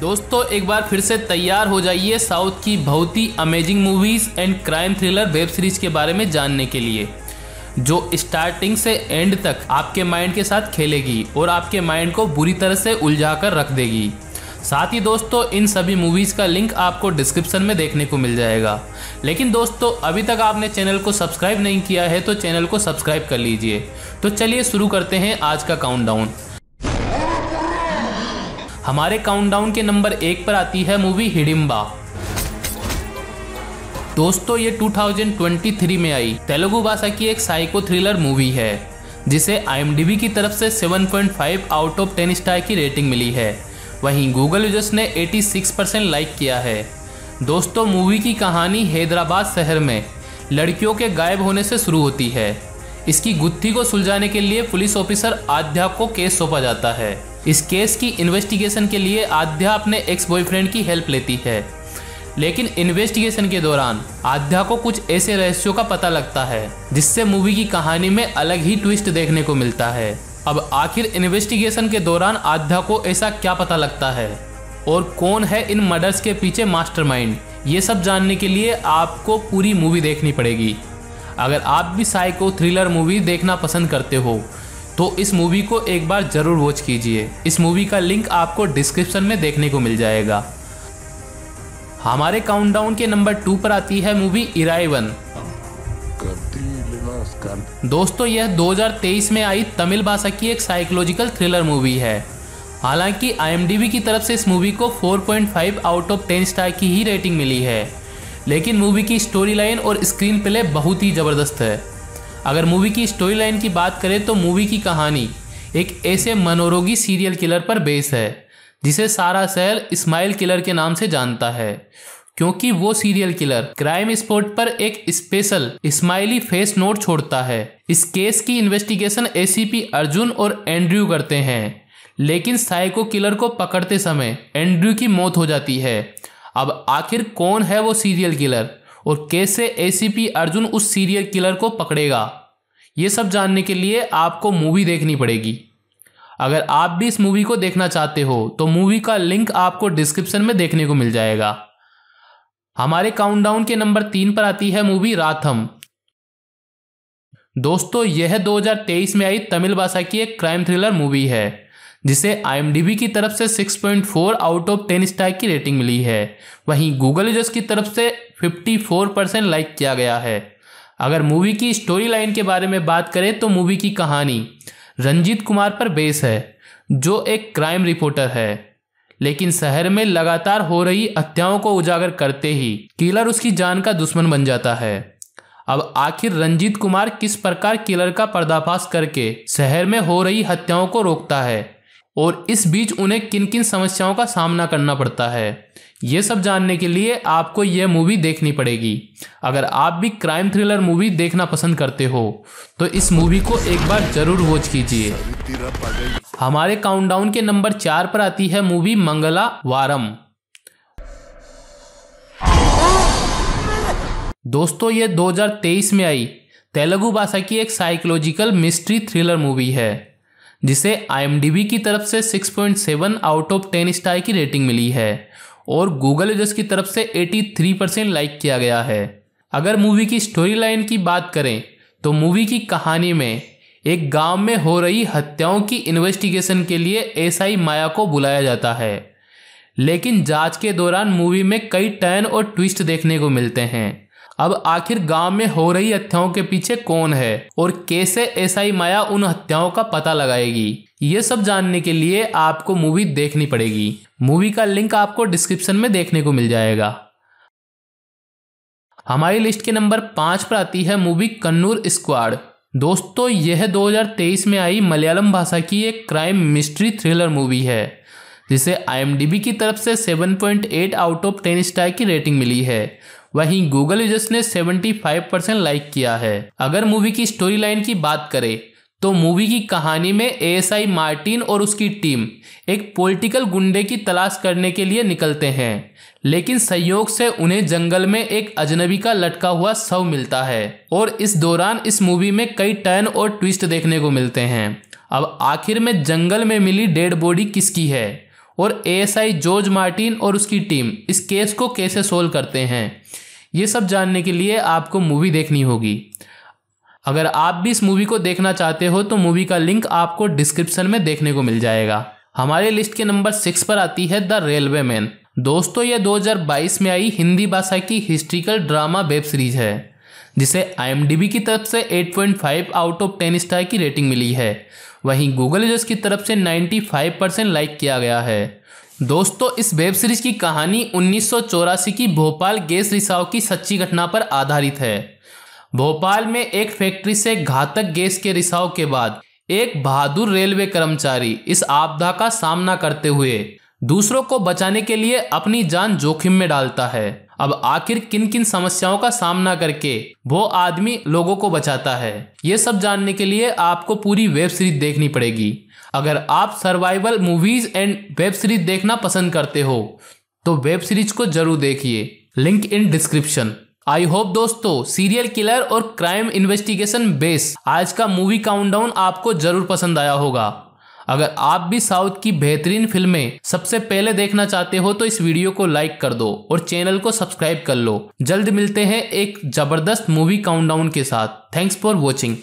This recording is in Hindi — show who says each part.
Speaker 1: दोस्तों, एक बार फिर से तैयार हो जाइए साउथ की बहुत ही amazing movies and crime thriller web series के बारे में जानने के लिए, जो स्टार्टिंग से एंड तक आपके माइंड के साथ खेलेगी और आपके माइंड को बुरी तरह से उलझा कर रख देगी। साथ ही दोस्तों, इन सभी मूवीज़ का लिंक आपको डिस्क्रिप्शन में देखने को मिल जाएगा। लेकिन दोस्तों, अभी तक आपने चैनल को सब्सक्राइब नहीं किया है तो चैनल को सब्सक्राइब कर लीजिए। तो चलिए शुरू करते हैं आज का काउंटडाउन हमारे काउंटडाउन के नंबर एक पर आती है मूवी हिडिम्बा दोस्तों, ये 2023 में आई। तेलुगु भाषा की एक साइको थ्रिलर मूवी है, जिसे आई की तरफ़ से 7.5 आउट ऑफ़ 10 स्टार की रेटिंग मिली है। वहीं गूगल यूज़र्स ने 86 परसेंट लाइक किया है। दोस्तों मूवी की कहानी हैदराबाद शहर में लड़कियों के गायब होने से शुरू होती है। इसकी गुत्थी को सुलझाने के लिए पुलिस ऑफिसर आध्या को केस सौंपा जाता है। इस केस की इन्वेस्टिगेशन के लिए आध्या अपने एक्स बॉयफ्रेंड की हेल्प लेती है। लेकिन इन्वेस्टिगेशन के दौरान आध्या को कुछ ऐसे रहस्यों का पता लगता है, जिससे मूवी की कहानी में अलग ही ट्विस्ट देखने को मिलता है। अब आखिर इन्वेस्टिगेशन के दौरान आध्या को ऐसा क्या पता लगता है? और कौन है इन मर्डर्स के पीछे मास्टरमाइंड ये सब जानने के लिए आपको पूरी मूवी देखनी पड़ेगी। अगर आप भी साइको थ्रिलर मूवी देखना पसंद करते हो तो इस मूवी को एक बार ज़रूर वॉच कीजिए। इस मूवी का लिंक आपको डिस्क्रिप्शन में देखने को मिल जाएगा। हमारे काउंटडाउन के नंबर टू पर आती है मूवी इराइवन दोस्तों, यह 2023 में आई तमिल भाषा की एक साइकोलॉजिकल थ्रिलर मूवी है। हालाँकि आई की तरफ़ से इस मूवी को 4.5 आउट ऑफ़ 10 स्टार की ही रेटिंग मिली है। लेकिन मूवी की स्टोरी लाइन और स्क्रीन प्ले बहुत ही ज़बरदस्त है। अगर मूवी की स्टोरी लाइन की बात करें तो मूवी की कहानी एक ऐसे मनोरोगी सीरियल किलर पर बेस है, जिसे सारा शहर इस्माइल किलर के नाम से जानता है, क्योंकि वो सीरियल किलर क्राइम स्पॉट पर एक स्पेशल स्माइली फेस नोट छोड़ता है। इस केस की इन्वेस्टिगेशन एसीपी अर्जुन और एंड्रयू करते हैं, लेकिन साइको किलर को पकड़ते समय एंड्रयू की मौत हो जाती है। अब आखिर कौन है वो सीरियल किलर और कैसे एसीपी अर्जुन उस सीरियल किलर को पकड़ेगा? ये सब जानने के लिए आपको मूवी देखनी पड़ेगी। अगर आप भी इस मूवी को देखना चाहते हो तो मूवी का लिंक आपको डिस्क्रिप्शन में देखने को मिल जाएगा। हमारे काउंटडाउन के नंबर तीन पर आती है मूवी राथम। दोस्तों, यह 2023 में आई तमिल भाषा की एक क्राइम थ्रिलर मूवी है, जिसे आईएमडीबी की तरफ़ से 6.4 आउट ऑफ़ 10 स्टार की रेटिंग मिली है। वहीं गूगल यूज़र्स की तरफ़ से 54 परसेंट लाइक किया गया है। अगर मूवी की स्टोरी लाइन के बारे में बात करें तो मूवी की कहानी रंजीत कुमार पर बेस है, जो एक क्राइम रिपोर्टर है। लेकिन शहर में लगातार हो रही हत्याओं को उजागर करते ही किलर उसकी जान का दुश्मन बन जाता है। अब आखिर रंजीत कुमार किस प्रकार किलर का पर्दाफाश करके शहर में हो रही हत्याओं को रोकता है? और इस बीच उन्हें किन किन समस्याओं का सामना करना पड़ता है। ये सब जानने के लिए आपको यह मूवी देखनी पड़ेगी। अगर आप भी क्राइम थ्रिलर मूवी देखना पसंद करते हो तो इस मूवी को एक बार ज़रूर वॉच कीजिए। हमारे काउंटडाउन के नंबर चार पर आती है मूवी मंगला वारम। दोस्तों, ये 2023 में आई। तेलुगु भाषा की एक साइकोलॉजिकल मिस्ट्री थ्रिलर मूवी है। जिसे आई की तरफ़ से 6.7 आउट ऑफ़ 10 स्टार की रेटिंग मिली है और गूगल यूज़र्स की तरफ़ से 83 परसेंट लाइक किया गया है। अगर मूवी की स्टोरी लाइन की बात करें तो मूवी की कहानी में एक गाँव में हो रही हत्याओं की इन्वेस्टिगेशन के लिए एसआई माया को बुलाया जाता है। लेकिन जाँच के दौरान मूवी में कई टर्न और ट्विस्ट देखने को मिलते हैं। अब आखिर गाँव में हो रही हत्याओं के पीछे कौन है? और कैसे एसआई माया उन हत्याओं का पता लगाएगी? ये सब जानने के लिए आपको मूवी देखनी पड़ेगी। मूवी का लिंक आपको डिस्क्रिप्शन में देखने को मिल जाएगा। हमारी लिस्ट के नंबर पाँच पर आती है मूवी कन्नूर स्क्वाड। दोस्तों, यह 2023 में आई मलयालम भाषा की एक क्राइम मिस्ट्री थ्रिलर मूवी है, जिसे आईएमडीबी की तरफ़ से 7.8 आउट ऑफ़ 10 स्टार की रेटिंग मिली है। वहीं गूगल यूज़र्स ने 75 परसेंट लाइक किया है। अगर मूवी की स्टोरी लाइन की बात करें तो मूवी की कहानी में एएसआई मार्टिन और उसकी टीम एक पॉलिटिकल गुंडे की तलाश करने के लिए निकलते हैं, लेकिन संयोग से उन्हें जंगल में एक अजनबी का लटका हुआ शव मिलता है और इस दौरान इस मूवी में कई टर्न और ट्विस्ट देखने को मिलते हैं। अब आखिर में जंगल में मिली डेड बॉडी किसकी है? और एएसआई जॉर्ज मार्टिन और उसकी टीम इस केस को कैसे सोल्व करते हैं, ये सब जानने के लिए आपको मूवी देखनी होगी। अगर आप भी इस मूवी को देखना चाहते हो तो मूवी का लिंक आपको डिस्क्रिप्शन में देखने को मिल जाएगा। हमारे लिस्ट के नंबर सिक्स पर आती है द रेलवे मैन दोस्तों, यह 2022 में आई हिंदी भाषा की हिस्ट्रिकल ड्रामा वेब सीरीज़ है। जिसे आई की तरफ़ से 8.5 आउट ऑफ़ 10 स्टार की रेटिंग मिली है। वहीं गूगल यूज़र्स की तरफ़ से 95 परसेंट लाइक किया गया है। दोस्तों, इस वेब सीरीज़ की कहानी उन्नीस की भोपाल गैस रिसाव की सच्ची घटना पर आधारित है। भोपाल में एक फैक्ट्री से घातक गैस के रिसाव के बाद एक बहादुर रेलवे कर्मचारी इस आपदा का सामना करते हुए दूसरों को बचाने के लिए अपनी जान जोखिम में डालता है। अब आखिर किन किन समस्याओं का सामना करके वो आदमी लोगों को बचाता है? ये सब जानने के लिए आपको पूरी वेब सीरीज़ देखनी पड़ेगी। अगर आप survival movies and web series देखना पसंद करते हो तो वेब सीरीज़ को ज़रूर देखिए। Link in description. I hope दोस्तों, सीरियल किलर और क्राइम इन्वेस्टिगेशन बेस आज का मूवी काउंटडाउन आपको ज़रूर पसंद आया होगा। अगर आप भी साउथ की बेहतरीन फ़िल्में सबसे पहले देखना चाहते हो तो इस वीडियो को लाइक कर दो और चैनल को सब्सक्राइब कर लो। जल्द मिलते हैं एक ज़बरदस्त मूवी काउंटडाउन के साथ। Thanks for watching